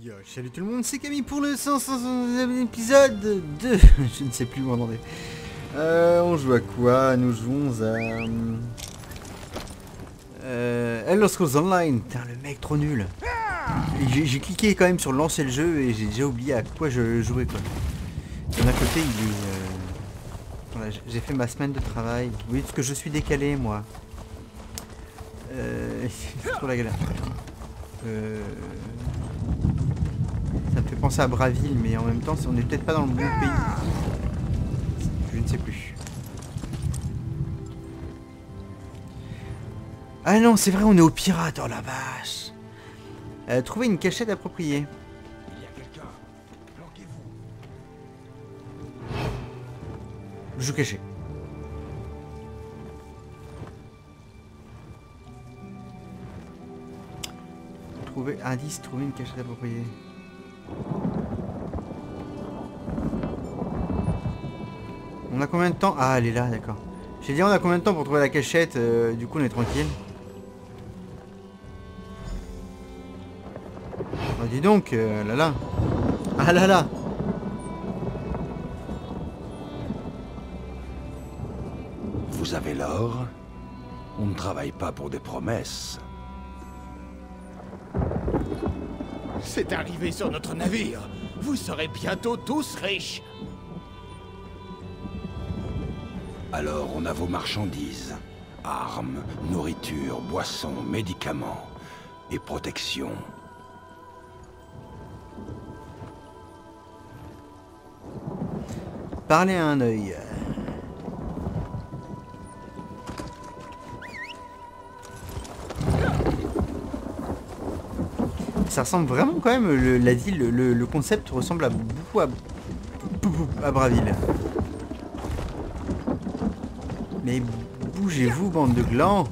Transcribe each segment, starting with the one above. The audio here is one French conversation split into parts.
Yo, salut tout le monde, c'est Camille pour le 500 épisode de... Je ne sais plus en est. Euh, on joue à quoi? Nous jouons à... Euh, Elder Scrolls Online. Putain, le mec trop nul. J'ai cliqué quand même sur lancer le jeu et j'ai déjà oublié à quoi je jouais quoi. D'un côté, il est... euh, Voilà, j'ai- j'ai fait ma semaine de travail. Oui, parce que je suis décalé moi. Euh... C'est trop la galère. Euh... Fait penser à Braville, mais en même temps, on n'est peut-être pas dans le bon pays. Je ne sais plus. Ah non, c'est vrai, on est aux pirates, oh la vache euh, Trouver une cachette appropriée. Il y a quelqu'un. Planquez-vous. Je caché. Trouver indice, trouver une cachette appropriée. On a combien de temps? Ah, elle est là, d'accord. J'ai dit on a combien de temps pour trouver la cachette? Euh, Du coup, on est tranquille. Oh, dis donc, euh, là là. Ah là là. Vous avez l'or? On ne travaille pas pour des promesses. C'est arrivé sur notre navire. Vous serez bientôt tous riches. Alors on a vos marchandises. Armes, nourriture, boissons, médicaments et protection. Parler à un œil. Ça ressemble vraiment quand même, le, la ville, le, le concept ressemble à beaucoup à, à Braville. Mais bougez-vous, bande de glands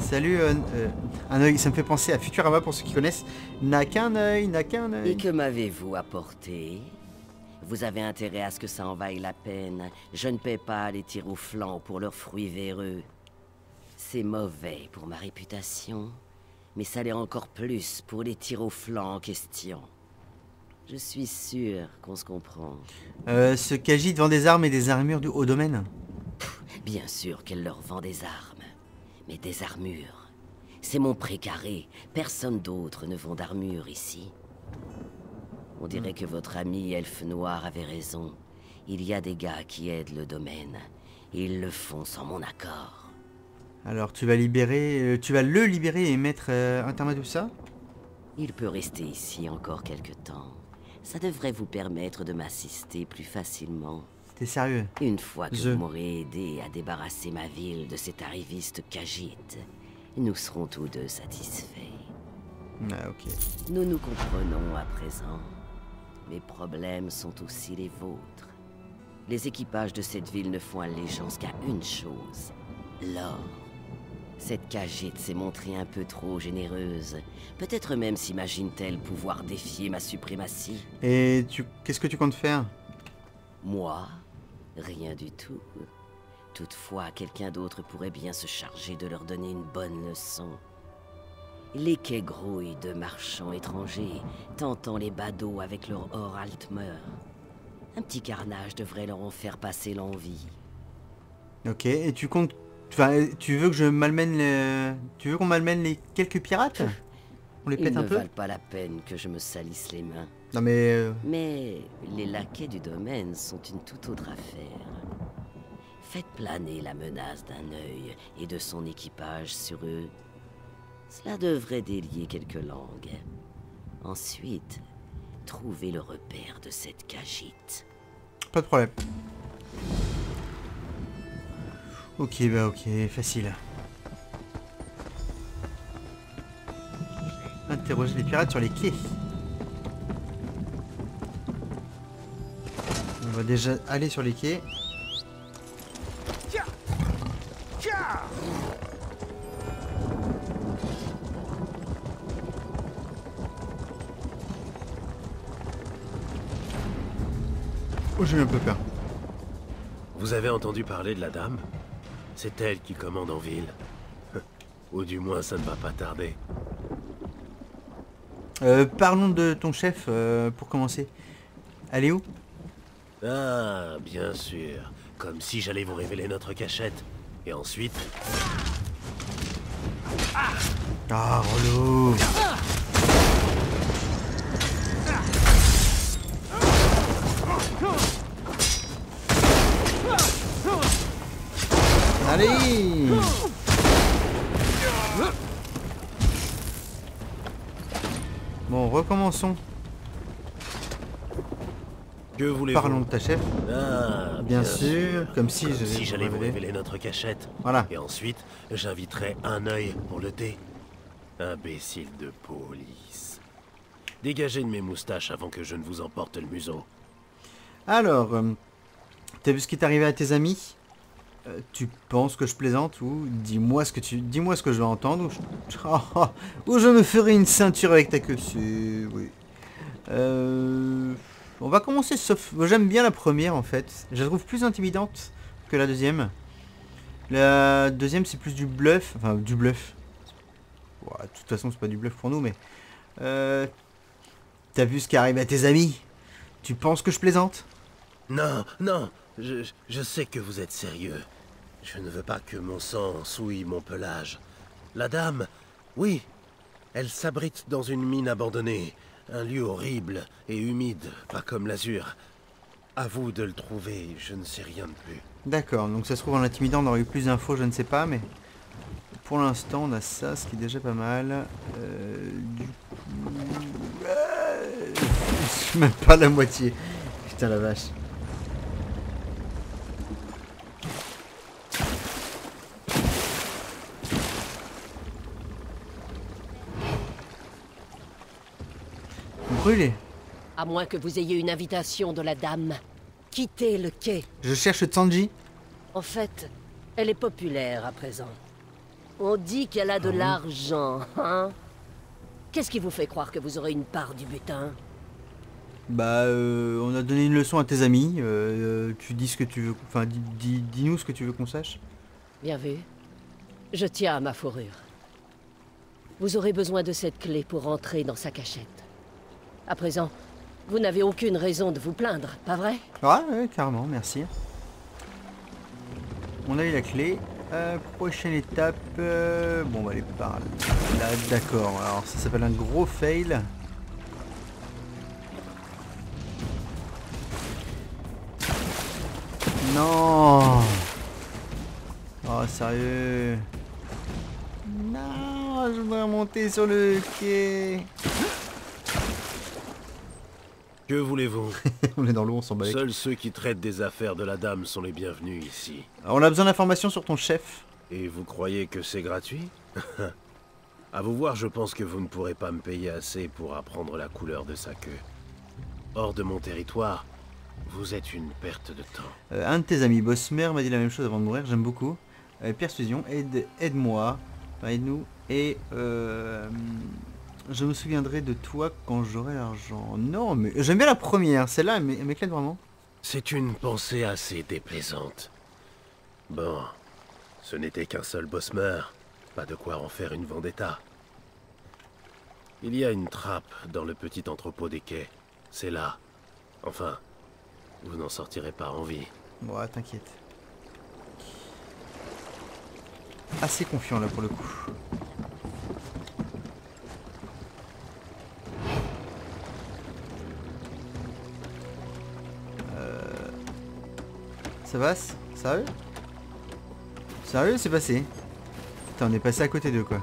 Salut, euh, euh, un œil, ça me fait penser à Futurama pour ceux qui connaissent. N'a qu'un œil, n'a qu'un Et œil. que m'avez-vous apporté? Vous avez intérêt à ce que ça en vaille la peine. Je ne paie pas les tirs au flanc pour leurs fruits véreux. C'est mauvais pour ma réputation, mais ça l'est encore plus pour les tirs au flanc en question. Je suis sûr qu'on se comprend. Euh, ce Kajit vend des armes et des armures du haut domaine? Bien sûr qu'elle leur vend des armes, mais des armures. C'est mon précaré. Personne d'autre ne vend d'armure ici. On dirait que votre ami Elfe Noir avait raison. Il y a des gars qui aident le domaine. Et ils le font sans mon accord. Alors tu vas libérer, euh, tu vas le libérer et mettre euh, un terme à tout ça? Il peut rester ici encore quelque temps. Ça devrait vous permettre de m'assister plus facilement. T'es sérieux? Une fois que Je- vous m'aurez aidé à débarrasser ma ville de cet arriviste Khajiit, nous serons tous deux satisfaits. Ah ok. Nous nous comprenons à présent. Mes problèmes sont aussi les vôtres. Les équipages de cette ville ne font allégeance qu'à une chose, l'or. Cette Khajiit s'est montrée un peu trop généreuse. Peut-être même s'imagine-t-elle pouvoir défier ma suprématie. Et tu, qu'est-ce que tu comptes faire? Moi Rien du tout. Toutefois, quelqu'un d'autre pourrait bien se charger de leur donner une bonne leçon. Les quais grouillent de marchands étrangers, tentant les badauds avec leur or Altmer. Un petit carnage devrait leur en faire passer l'envie. Ok. Et tu comptes, enfin, tu veux que je malmène les, tu veux qu'on malmène les quelques pirates? On les Ils pète ne un peu? valent pas la peine que je me salisse les mains. Non mais euh, Mais les laquais du domaine sont une toute autre affaire. Faites planer la menace d'un œil et de son équipage sur eux. Cela devrait délier quelques langues. Ensuite, trouvez le repère de cette cagite. pas de problème. Ok bah ok, facile. Interroger les pirates sur les quais. On va déjà aller sur les quais. Oh j'ai eu un peu peur. Vous avez entendu parler de la dame? C'est elle qui commande en ville. Ou du moins, ça ne va pas tarder. Euh, parlons de ton chef euh, pour commencer. Elle est où? Ah, bien sûr. Comme si j'allais vous révéler notre cachette. Et ensuite, Ah, relou Allez Bon, recommençons. que voulez-vous Parlons de ta chef. Ah, Bien sûr, comme si j'allais si vous j'allais vous révéler. révéler notre cachette. Voilà. Et ensuite, j'inviterai un œil pour le thé. Imbécile de police. Dégagez de mes moustaches avant que je ne vous emporte le museau. Alors, euh, t'as vu ce qui est arrivé à tes amis? Euh, Tu penses que je plaisante ou dis-moi ce que tu, dis-moi ce que je dois entendre ou je, ou je me ferai une ceinture avec ta queue. Oui. Euh, on va commencer. Sauf, j'aime bien la première en fait. Je la trouve plus intimidante que la deuxième. La deuxième c'est plus du bluff, enfin du bluff. De toute façon c'est pas du bluff pour nous, mais euh, t'as vu ce qui arrive à tes amis? Tu penses que je plaisante? Non, non, je, je sais que vous êtes sérieux. Je ne veux pas que mon sang souille mon pelage. La dame, oui, elle s'abrite dans une mine abandonnée. Un lieu horrible et humide, pas comme l'azur. À vous de le trouver, je ne sais rien de plus. D'accord, donc ça se trouve en intimidant, on aurait eu plus d'infos, je ne sais pas, mais pour l'instant on a ça, ce qui est déjà pas mal. Euh, du coup... euh, même pas la moitié. Putain la vache. Brûlé. À moins que vous ayez une invitation de la dame. Quittez le quai. Je cherche Tsanji. En fait, elle est populaire à présent. On dit qu'elle a de l'argent, hein Qu'est-ce qui vous fait croire que vous aurez une part du butin? Bah, euh, on a donné une leçon à tes amis. euh, tu dis ce que tu veux. Enfin, dis- dis- dis-nous ce que tu veux qu'on sache. Bien vu. Je tiens à ma fourrure. Vous aurez besoin de cette clé pour entrer dans sa cachette. À présent, vous n'avez aucune raison de vous plaindre, pas vrai? Ouais, ouais, carrément, merci. On a eu la clé. Euh, prochaine étape. euh, bon, on va aller par là. D'accord. Alors, ça s'appelle un gros fail. Non Oh, sérieux Non, je voudrais monter sur le quai. Que voulez-vous on est dans l'eau, on s'en bat Seuls ceux qui traitent des affaires de la dame sont les bienvenus ici. On a besoin d'informations sur ton chef. Et vous croyez que c'est gratuit À vous voir, je pense que vous ne pourrez pas me payer assez pour apprendre la couleur de sa queue. Hors de mon territoire, vous êtes une perte de temps. Euh, un de tes amis, Bosmer, m'a dit la même chose avant de mourir, j'aime beaucoup. Euh, persuasion, aide, aide-moi, Enfin, aide-nous, et euh, je me souviendrai de toi quand j'aurai l'argent. Non, mais j'aime bien la première, celle-là, elle m'é- elle m'éclate vraiment. C'est une pensée assez déplaisante. Bon, ce n'était qu'un seul Bosmer, pas de quoi en faire une vendetta. Il y a une trappe dans le petit entrepôt des quais. C'est là. Enfin, vous n'en sortirez pas en vie. Ouais, t'inquiète. Assez confiant là pour le coup. Ça passe Sérieux? Sérieux, c'est passé? Putain, on est passé à côté d'eux quoi.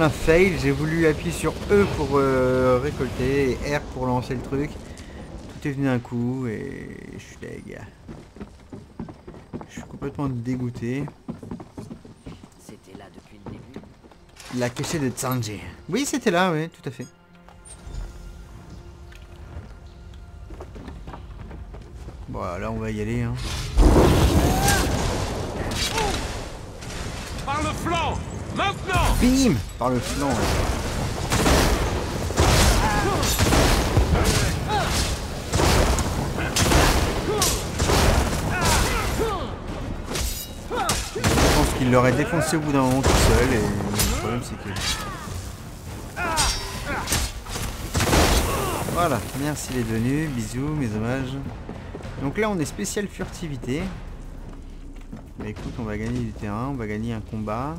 Un fail, j'ai voulu appuyer sur E pour euh, récolter et R pour lancer le truc. Tout est venu d'un coup et je suis deg. Je suis complètement dégoûté. C'était là depuis le début. La cachette de Tsanji. Oui, c'était là, oui, tout à fait. Bon, là, on va y aller. Hein. Par le flanc Bim Par le flanc. Je pense qu'il l'aurait défoncé au bout d'un moment tout seul et le problème c'est que... Voilà, merci les venus, bisous, mes hommages. Donc là on est spécial furtivité. Bah écoute, on va gagner du terrain, on va gagner un combat.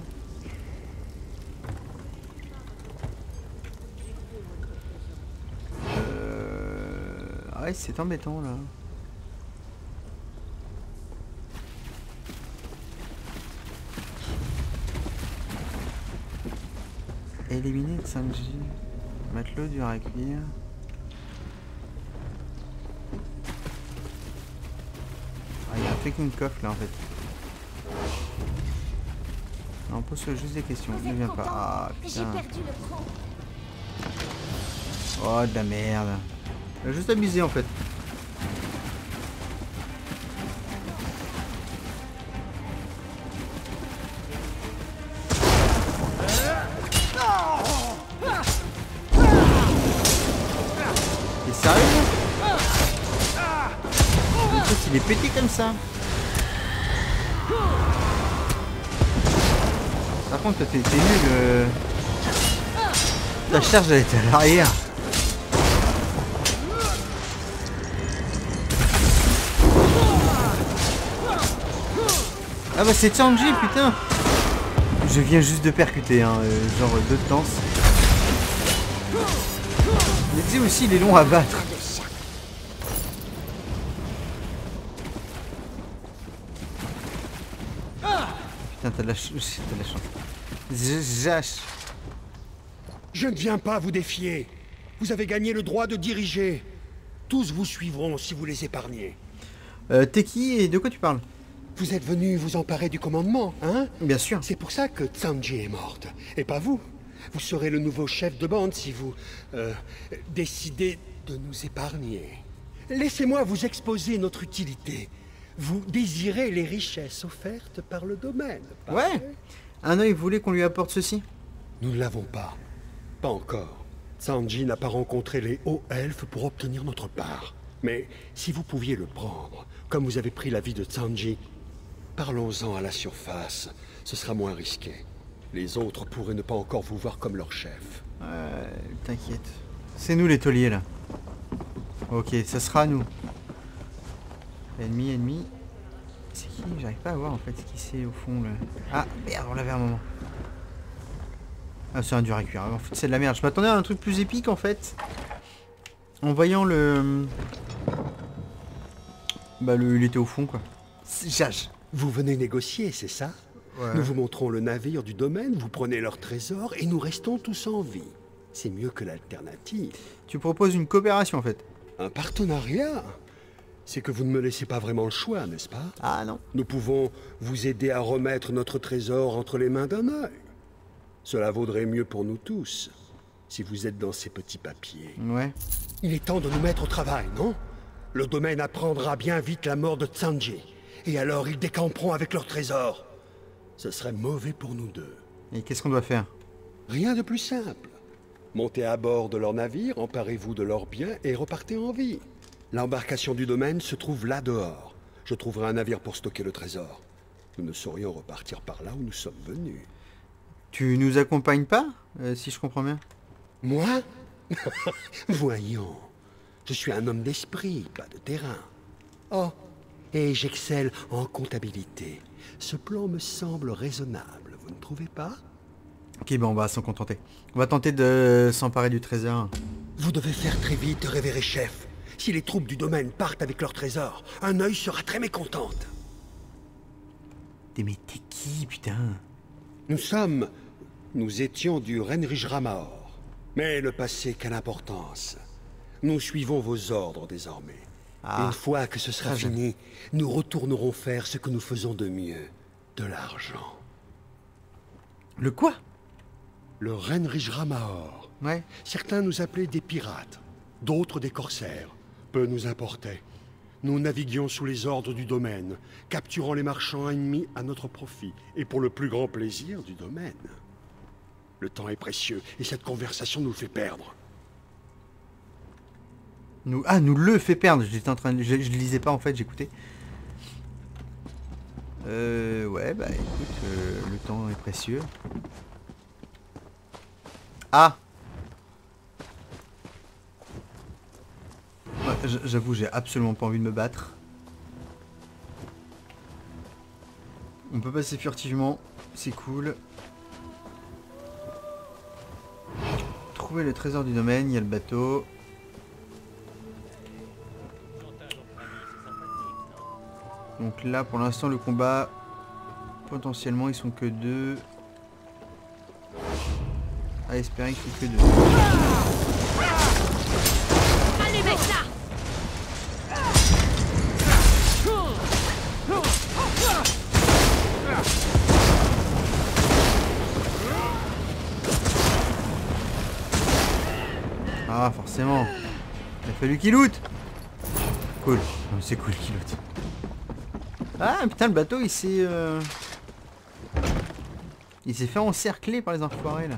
Ouais, c'est embêtant là. Éliminer de 5G. Matelot dur à cuire. Ah, il y a un freaking coffre là en fait. Non, on pose juste des questions. Ne viens pas. Ah putain. Oh de la merde. Juste abusé en fait. T'es sérieux il est pété comme ça. Par contre, t'es nul. euh. La charge, elle était à l'arrière. Ah bah c'est Changi putain Je viens juste de percuter hein, euh, genre deux de danse. Mais tu sais aussi il est long à battre. Putain t'as de la, ch- t'as de la chance. Zache. Je ne viens pas vous défier. Vous avez gagné le droit de diriger. Tous vous suivront si vous les épargnez. Euh, T'es qui et de quoi tu parles? Vous êtes venu vous emparer du commandement, hein Bien sûr. C'est pour ça que Tsanji est morte, et pas vous. Vous serez le nouveau chef de bande si vous euh, décidez de nous épargner. Laissez-moi vous exposer notre utilité. Vous désirez les richesses offertes par le domaine. pas Ouais Un œil voulait qu'on lui apporte ceci? Nous ne l'avons pas. Pas encore. Sanji n'a pas rencontré les hauts elfes pour obtenir notre part. Mais si vous pouviez le prendre, comme vous avez pris la vie de Sanji, parlons-en à la surface. Ce sera moins risqué. Les autres pourraient ne pas encore vous voir comme leur chef. Ouais, t'inquiète. C'est nous les tauliers là. Ok, ça sera nous. Ennemi, ennemi. C'est qui J'arrive pas à voir en fait ce qui c'est au fond là. Ah merde, on l'avait un moment. Ah c'est un dur à cuire. En fait c'est de la merde. Je m'attendais à un truc plus épique en fait. En voyant le... Bah le... il était au fond quoi. C'est- Jage. Vous venez négocier, c'est ça? Ouais. Nous vous montrons le navire du domaine, vous prenez leur trésor et nous restons tous en vie. C'est mieux que l'alternative. Tu proposes une coopération en fait. Un partenariat? C'est que vous ne me laissez pas vraiment le choix, n'est-ce pas? Ah non. Nous pouvons vous aider à remettre notre trésor entre les mains d'un œil. Cela vaudrait mieux pour nous tous, si vous êtes dans ces petits papiers. Ouais. Il est temps de nous mettre au travail, non? Le domaine apprendra bien vite la mort de Tsanji. Et alors ils décamperont avec leur trésor. Ce serait mauvais pour nous deux. Et qu'est-ce qu'on doit faire Rien de plus simple. Montez à bord de leur navire, emparez-vous de leurs biens et repartez en vie. L'embarcation du domaine se trouve là dehors. Je trouverai un navire pour stocker le trésor. Nous ne saurions repartir par là où nous sommes venus. Tu nous accompagnes pas euh, Si je comprends bien? Moi Voyons. Je suis un homme d'esprit, pas de terrain. Oh, et j'excelle en comptabilité. Ce plan me semble raisonnable, vous ne trouvez pas? Ok, bon, on va s'en contenter. On va tenter de s'emparer du trésor. Vous devez faire très vite, révéré chef. Si les troupes du domaine partent avec leur trésor, un œil sera très mécontente. Mais t'es qui, putain? Nous sommes... Nous étions du Renrijramaor. Mais le passé, quelle importance? Nous suivons vos ordres désormais. Ah. Une fois que ce sera fini, nous retournerons faire ce que nous faisons de mieux. De l'argent. Le quoi? Le Renrijramaor. Ouais. Certains nous appelaient des pirates, d'autres des corsaires. Peu nous importait. nous naviguions sous les ordres du domaine, capturant les marchands ennemis à notre profit, et pour le plus grand plaisir du domaine. Le temps est précieux, et cette conversation nous le fait perdre. Ah, nous le fait perdre. J'étais en train de, je, je lisais pas en fait, j'écoutais. Euh, ouais, bah écoute, euh, le temps est précieux. Ah J'avoue, j'ai absolument pas envie de me battre. On peut passer furtivement, c'est cool. Trouver le trésor du domaine, il y a le bateau. Donc là, pour l'instant, le combat, potentiellement, ils sont que deux. À espérer qu'ils soient que deux. Ah, forcément. Il a fallu qu'il loot. Cool. C'est cool qu'il loot. Ah, putain, le bateau, il s'est... euh, Il s'est fait encercler par les enfoirés, là.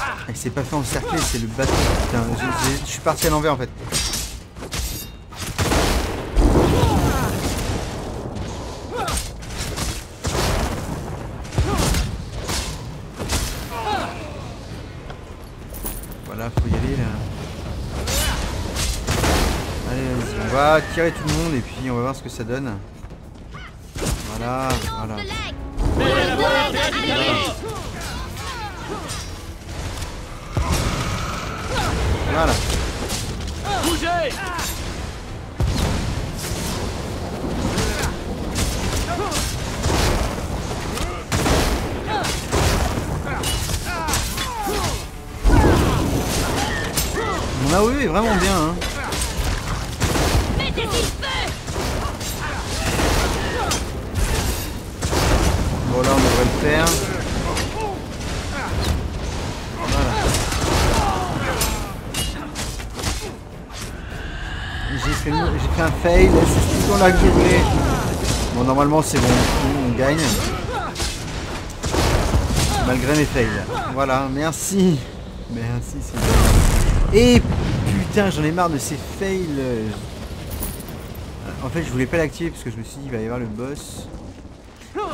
Ah, Il s'est pas fait encercler, c'est le bateau. Putain, je, suis parti à l'envers, en fait. Faut y aller là. Allez, vas-y, on va tirer tout le monde et puis on va voir ce que ça donne. Voilà, voilà. Voilà. AOE est vraiment bien. Hein. Bon là on devrait le faire. Voilà. J'ai fait, fait un fail, c'est ce qu'on a gueulé. Bon normalement c'est bon, on gagne. Malgré mes fails. Voilà, merci. Merci c'est bon. Et putain j'en ai marre de ces fails. En fait je voulais pas l'activer parce que je me suis dit il va y avoir le boss.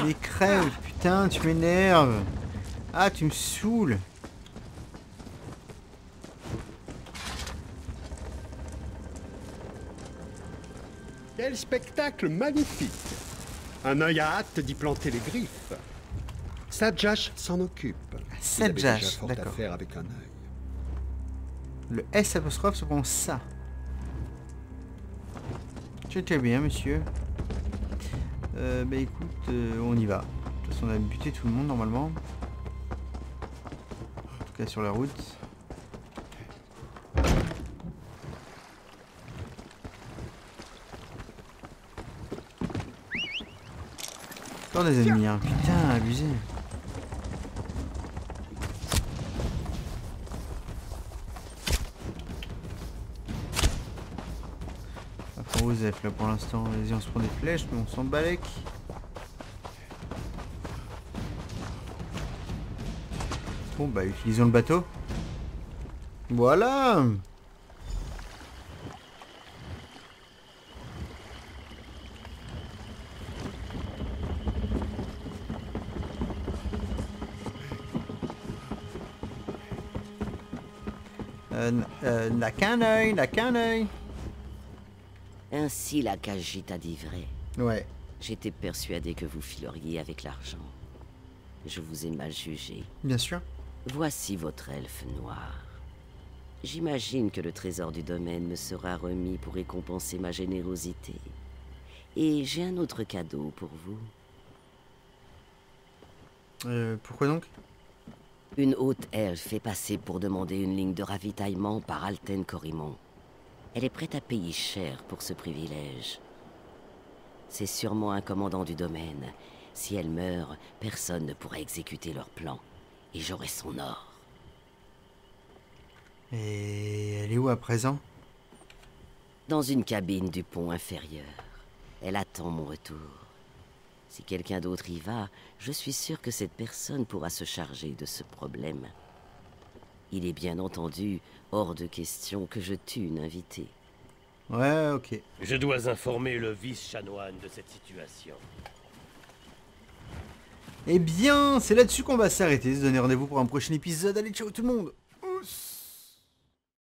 Mais crève, putain, tu m'énerves. Ah, tu me saoules. Quel spectacle magnifique Un œil à hâte d'y planter les griffes. Sadjash s'en occupe. Sadjash, d'accord. avec un œil. Le S apostrophe se prononce ça. Très bien, monsieur. Euh, bah écoute, euh, on y va. De toute façon, on a buté tout le monde normalement. En tout cas sur la route. Encore des ennemis, hein. Putain, abusé. Osef là pour l'instant, vas-y on se prend des flèches mais on s'en balèque. Bon bah utilisons le bateau. Voilà Euh, euh, n'a qu'un œil, n'a qu'un œil. Ainsi la Kaji t'a dit vrai. Ouais. J'étais persuadé que vous fileriez avec l'argent. Je vous ai mal jugé. Bien sûr. Voici votre elfe noir. J'imagine que le trésor du domaine me sera remis pour récompenser ma générosité. Et j'ai un autre cadeau pour vous. Euh, pourquoi donc? Une haute elfe est passée pour demander une ligne de ravitaillement par Alten Corimon. Elle est prête à payer cher pour ce privilège. C'est sûrement un commandant du domaine. Si elle meurt, personne ne pourra exécuter leur plan. et j'aurai son or. Et elle est où à présent? Dans une cabine du pont inférieur. Elle attend mon retour. Si quelqu'un d'autre y va, je suis sûr que cette personne pourra se charger de ce problème. Il est bien entendu hors de question que je tue une invitée. Ouais, ok. Je dois informer le vice-chanoine de cette situation. Eh bien, c'est là-dessus qu'on va s'arrêter, se donner rendez-vous pour un prochain épisode. Allez, ciao tout le monde